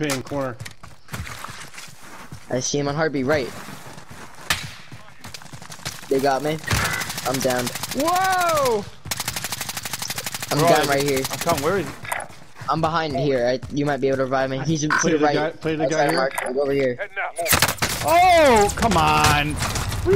ping corner. I see him on heartbeat right. They got me. I'm down. Whoa! I'm Where down right here. I'm coming. Where is he? I'm behind here. I, you might be able to revive me. He's to Play the the right. guy- play the guy here. Mark. Go over here. Heading out. Move. Oh, come on.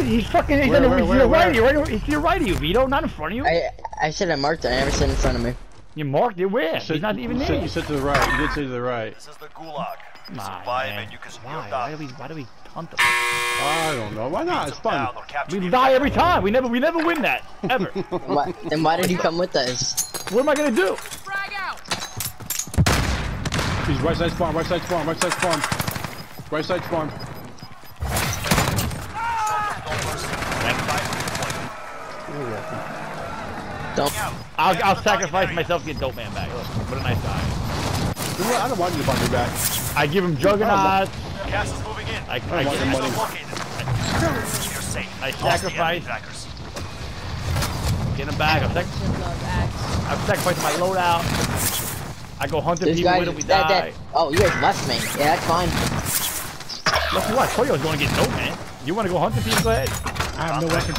He's fucking. He's, Where, on the, where, he's to where, the right where? of you. Right, he's to your right of you, Vito. Not in front of you. I I said I marked it. I never said in front of me. You marked it where? You said- he's not even there. You said to the right. You did say to the right. This is the gulag. Come on, Survive man. and you can Why? Why do we? Why do we hunt them? I don't know. Why not? It's fun. Down or capture We die every time. We never. We never win that ever. Why, then why did you come with us? what am I gonna do? He's right side spawn. Right side spawn. Right side spawn. Right side spawn. Don't. I'll, I'll sacrifice myself to get Dope Man back. Look, what a nice guy. You know? I don't want you to buy me back. I give him Juggernaut. Gas is moving in. I, I, I want the I, money. Located. I Lost the enemy sacrifice. get him back. I'm, sac I'm sacrificing my loadout. I go hunting This people guy. with. We That, die. that, oh, you guys left me. Yeah, that's fine. Look what? I told you I was going to get Dope Man. You want to go hunting people? Go ahead. I have no weapons.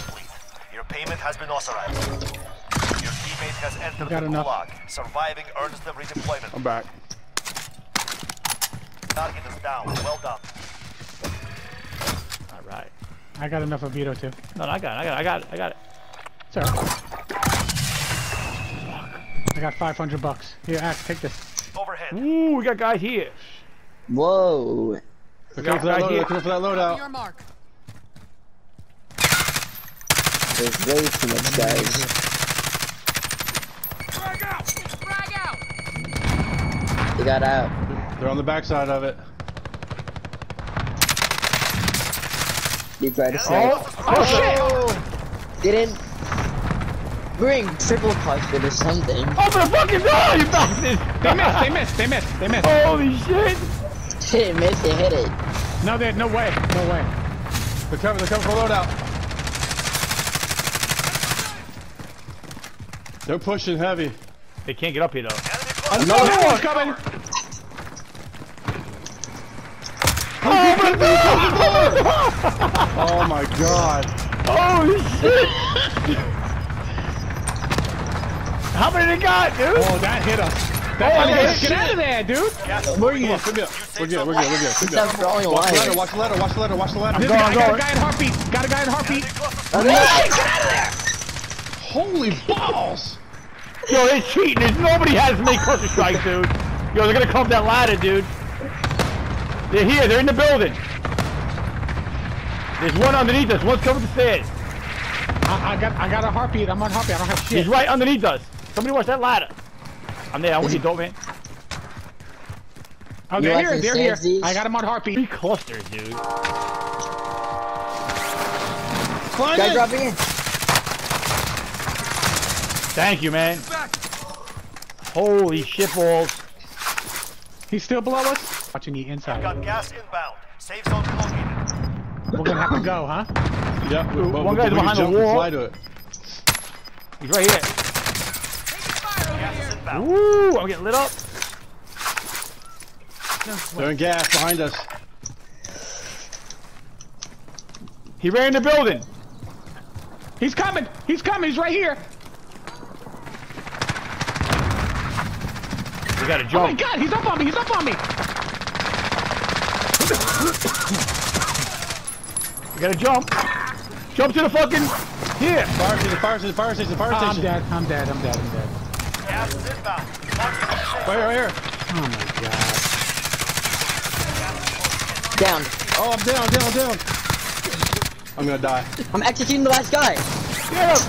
Your payment has been authorized. Your teammate has entered got the enough. gulag. Surviving earns them redeployment. I'm back. Target is down. Well done. All right. I got enough of Vito too. No, no, I got it. I got it. I got it. I got it. Sir. I got 500 bucks. Here, Axe, take this. Overhead. Ooh, we got guys here. Whoa. They're coming for that loadout. here. They're for that loadout. Your mark. There's way too much guys. Frag out. Frag out. They got out. They're on the backside of it. You tried to snipe. Oh, oh, oh shit! Didn't bring triple clutch or something. Oh, Open the fucking door, you bastards! They missed, they missed, they missed, they missed. Holy shit! Didn't miss it, hit it. No, there, no way, no way. They're coming. They're coming for loadout. They're pushing heavy. They can't get up here though. Another one's coming. Oh my god. Holy shit! How many they got, dude? Oh, that hit us. That Oh, hit us. Get out of there, dude. Gas Where are moving you? in. Come here. We're good. We're good. We're good. We're good. Stop throwing Watch the ladder. Watch the ladder. Watch the ladder. Watch the ladder. This going, I got a guy in heartbeat. Got a guy in heartbeat. Enemy close to I'm not- Holy balls! Yo, they're cheating. Nobody has to make cluster strike, dude. Yo, they're gonna come up that ladder, dude. They're here. They're in the building. There's one underneath us. One's coming up the stairs. I, I got, I got a heartbeat. I'm on heartbeat. I don't have shit. He's shit. right underneath us. Somebody watch that ladder. I'm there. I want you, dope man. Oh, they're here. They're here. Sansies? I got him on heartbeat. Three clusters, dude. Climb Guy in. dropping in. Thank you, man. Holy shit balls. He's still below us. Watching the inside. Got gas inbound. Safe zone located. We're gonna have to go, huh? Yeah. but- but- One but guy's we behind the wall. Fly to it. He's right here. Gas is inbound. Woo! I'm getting lit up. They're in gas behind us. He ran the building. He's coming. He's coming. He's right here. We gotta Oh my. God! He's up on me. He's up on me. We gotta jump. Jump to the fucking here. Fire station. Fire station. Fire station. Fire Oh, I'm dead. I'm dead. I'm dead. I'm dead. Gas is inbound. The safe Right here. Right here. Oh my God. Down. Oh, I'm down. Down. I'm down. I'm gonna die. I'm executing the last guy. Get him.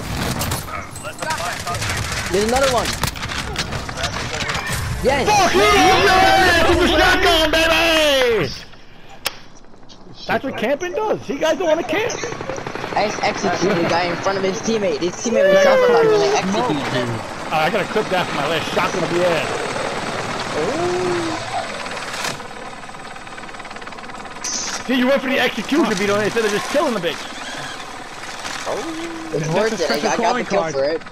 There's another one. Yes. Yeah, with the shotgun, baby. That's what camping does. You guys don't want to camp. I just executed a guy in front of his teammate. His teammate was self-alive and I executed him. Uh, I gotta clip that for my last shotgun of the air. See, you went for the execution Vito instead of just killing the bitch. It's worth it. I, special I got the kill card. for it.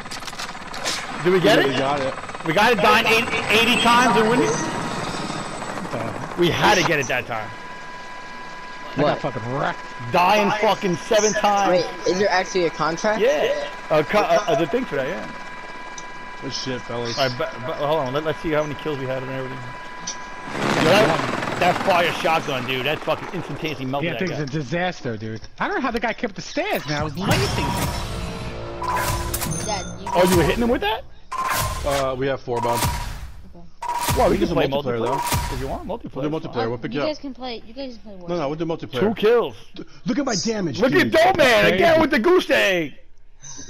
Did we get We it? We got it. We got it done eight, 80 times and winning. What the We had to get it that time. I got fucking wrecked. Dying fucking seven times. Wait, is there actually a contract? Yeah. A, co- a, a, the thing for that, yeah. Good shit, fellas. All right, but, but hold on. Let, let's see how many kills we had and everything. Yeah, that, that fire shotgun, dude. That fucking instantaneously melted Yeah, that thing's guy. a disaster, dude. I don't know how the guy kept the stairs, man. I was lacing. Dad, you Oh, you were hitting him with that? Uh, we have four bombs. Well, we can can play multiplayer, multiplayer, if you want. Multiplayer. We'll do multiplayer. We'll pick you you guys up. can play. You guys can play Warzone. No, no, we'll do multiplayer. Two kills. Look at my damage. Look at dude. Dope Man again with the goose egg.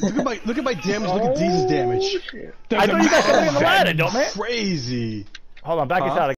Look at my look at my damage. Look at oh, Deez's damage. I thought you guys were on the ladder, Dope Man. Crazy. Hold on, back us Huh? out.